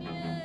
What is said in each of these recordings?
Yeah.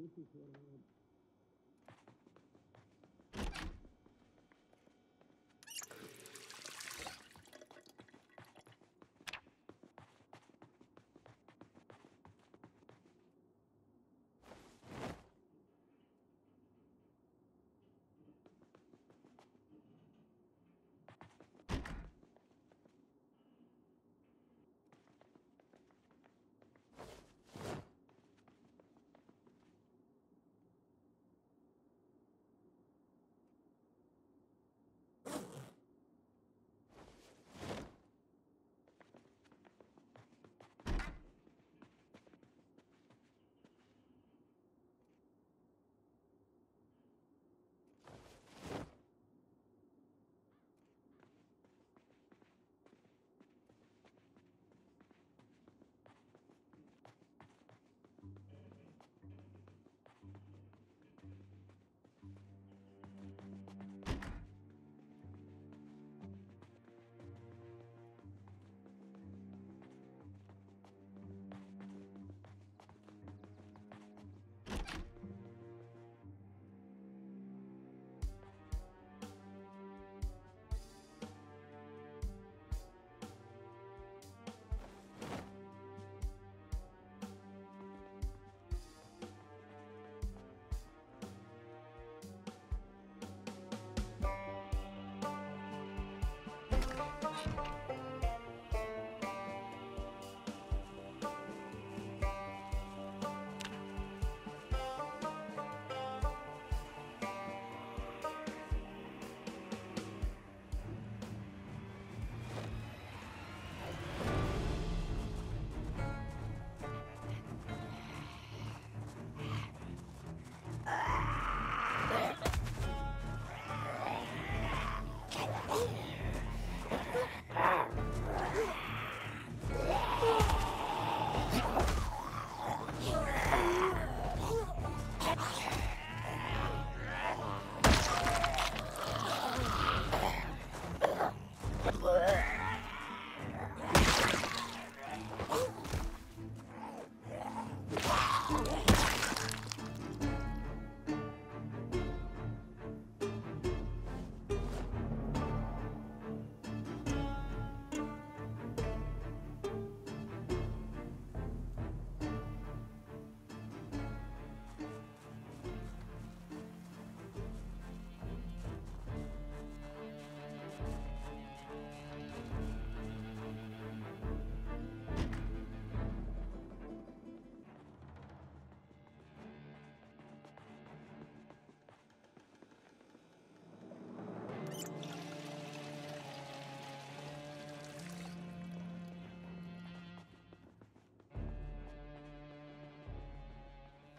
This is what I and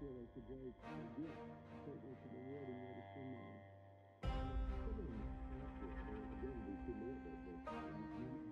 feel like the drive to the gift, but it's a rewarding way to spend my life. Yeah,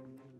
Thank you.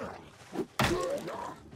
Yeah.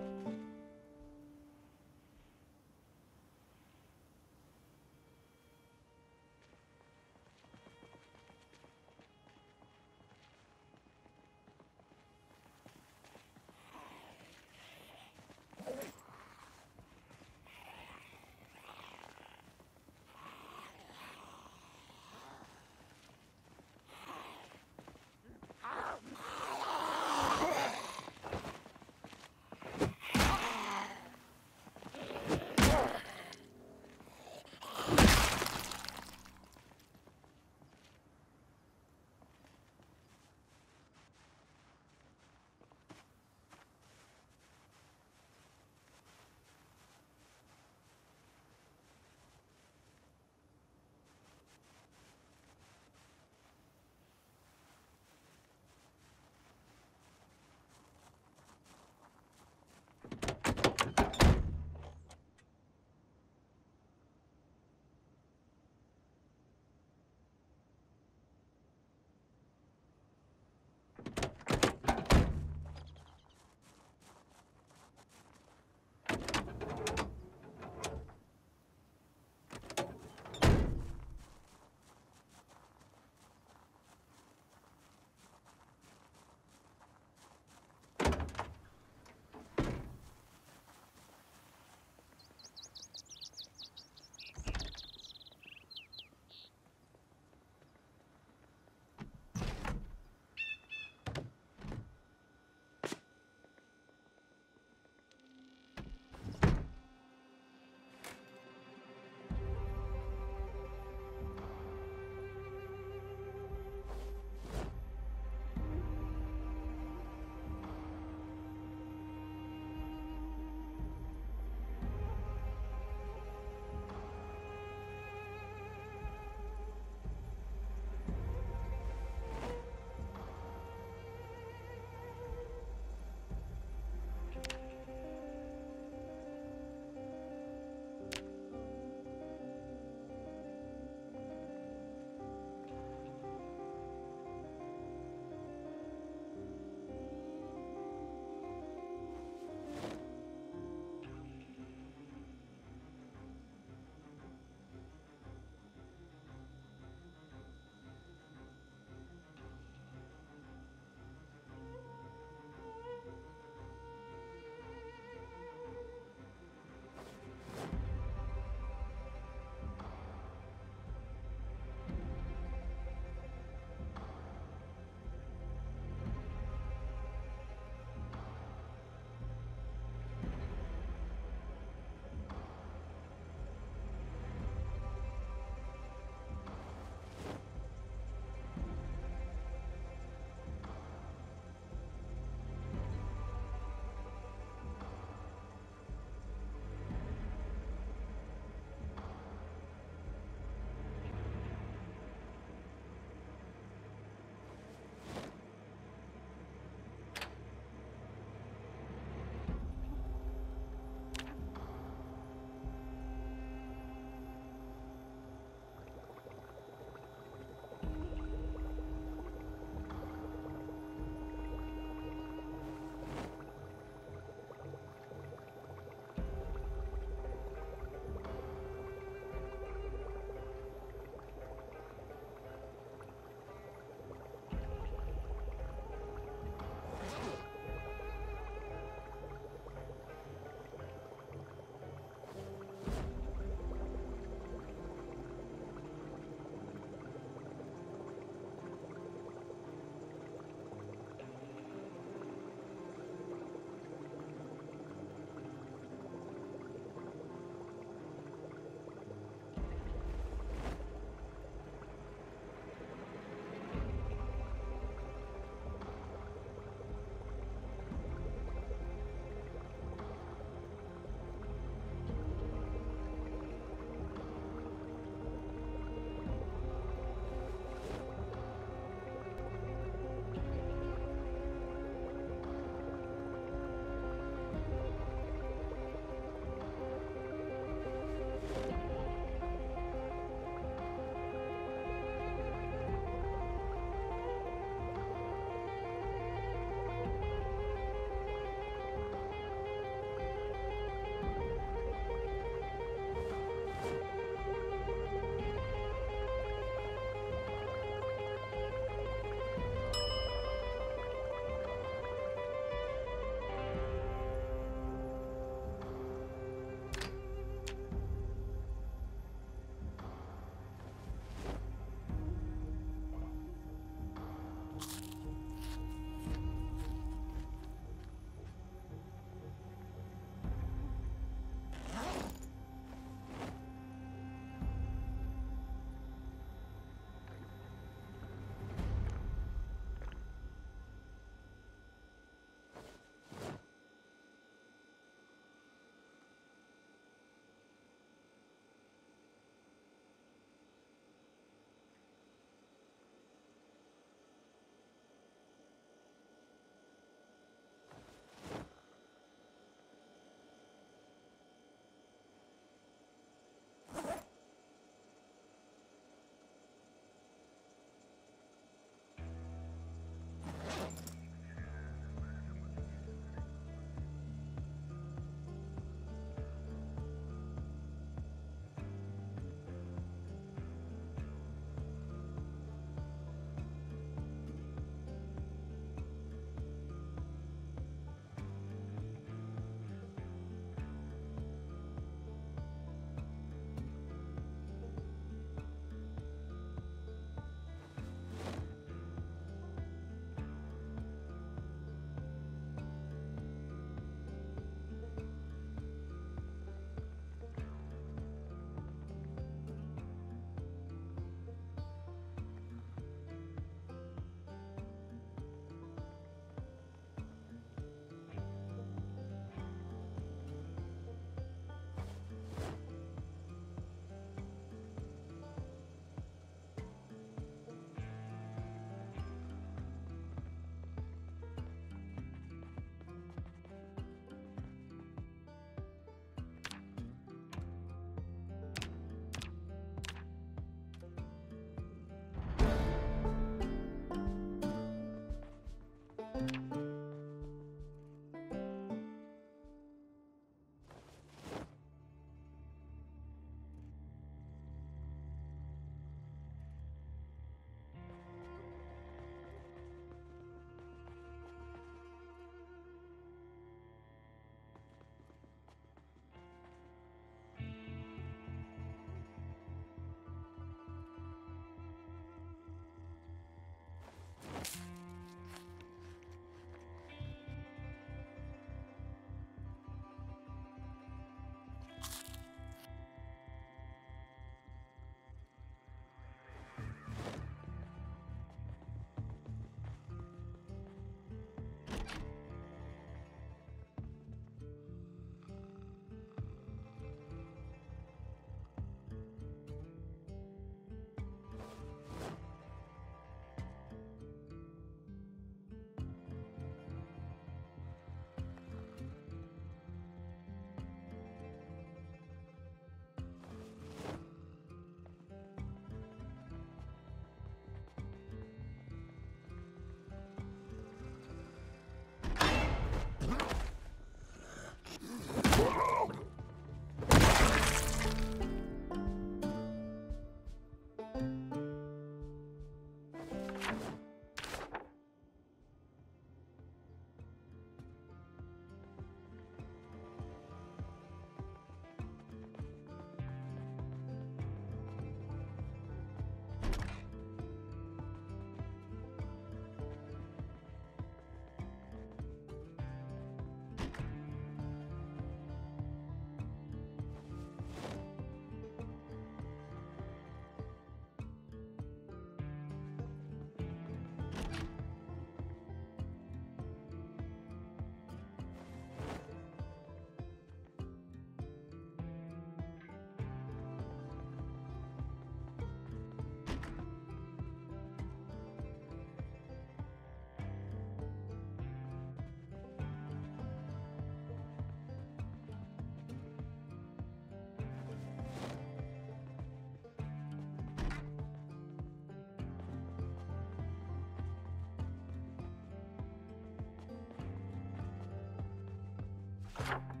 you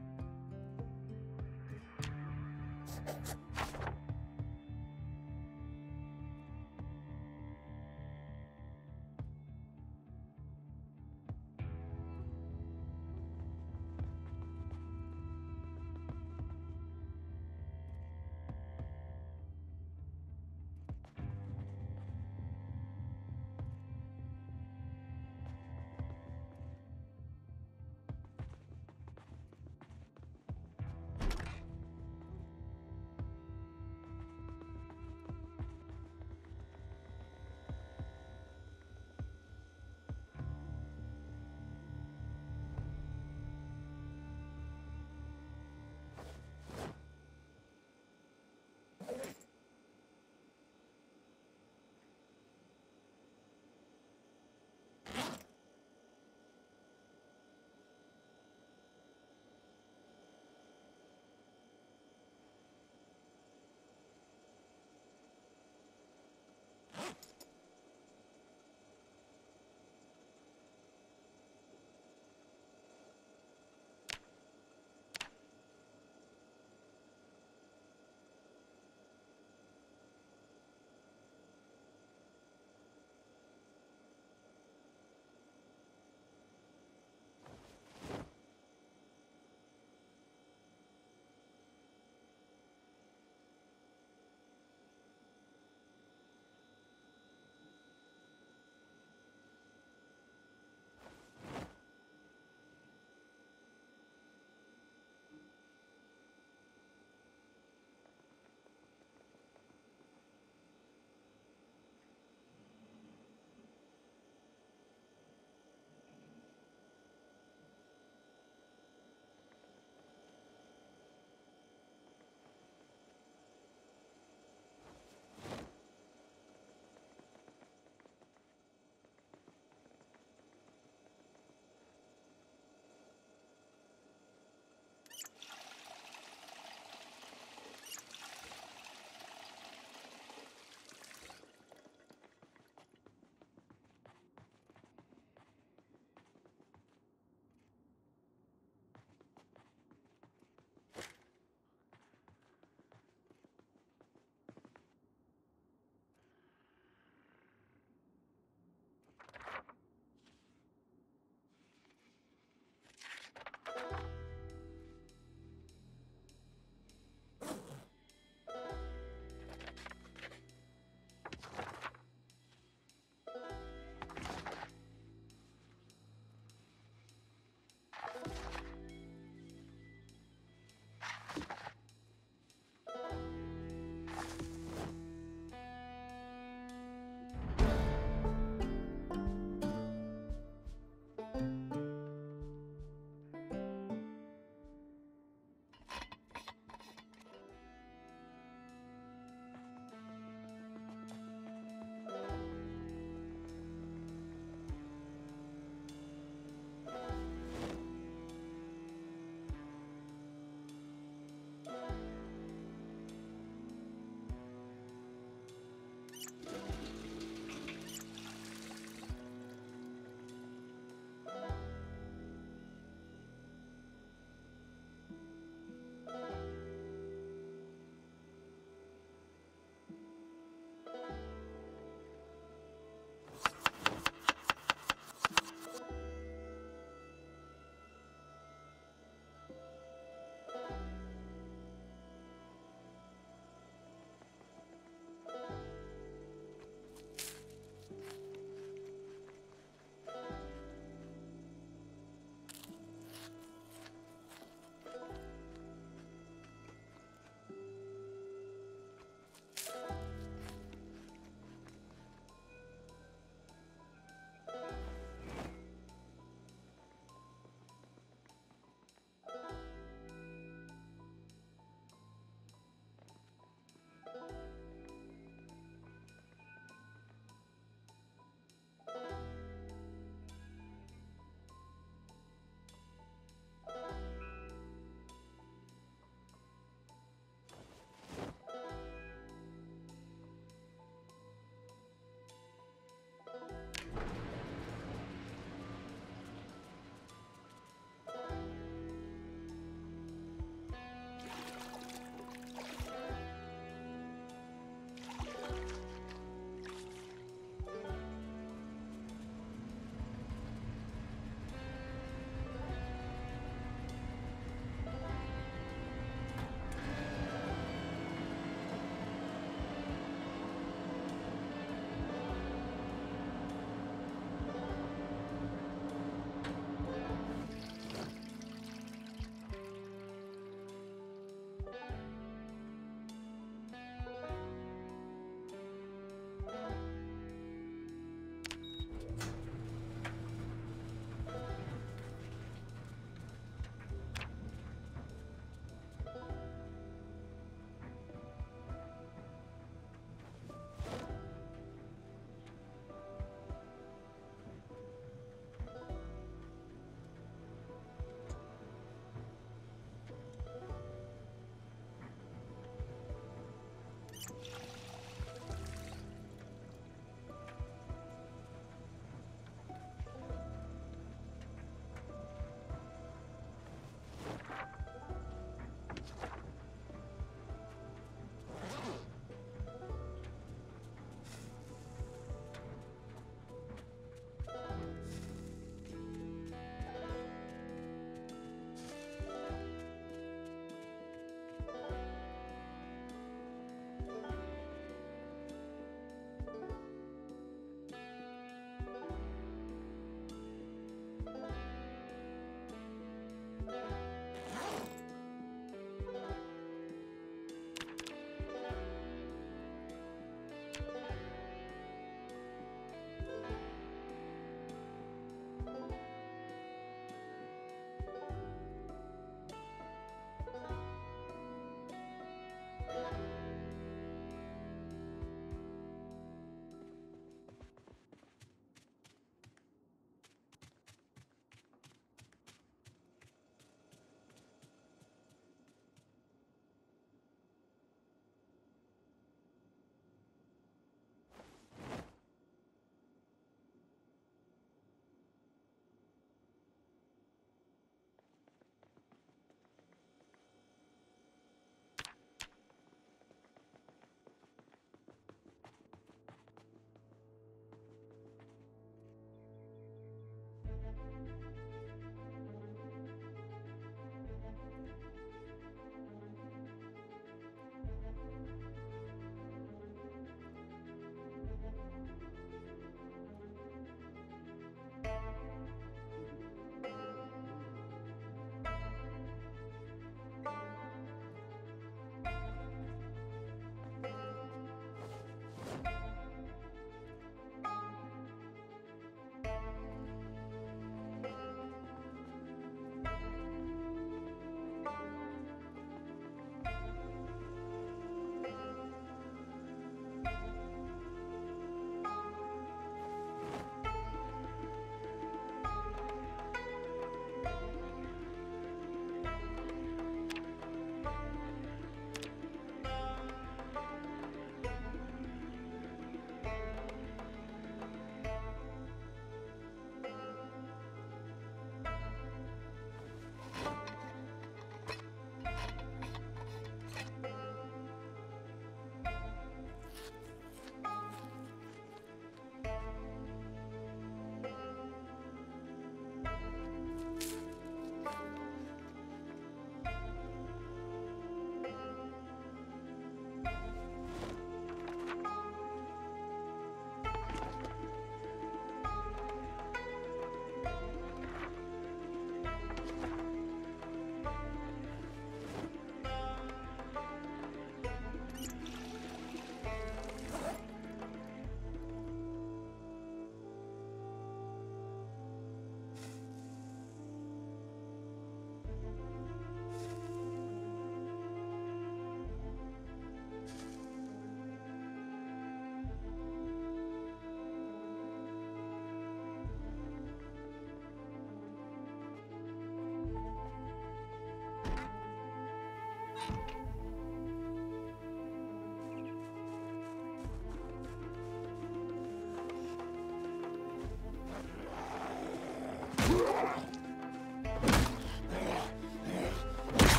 Thank you.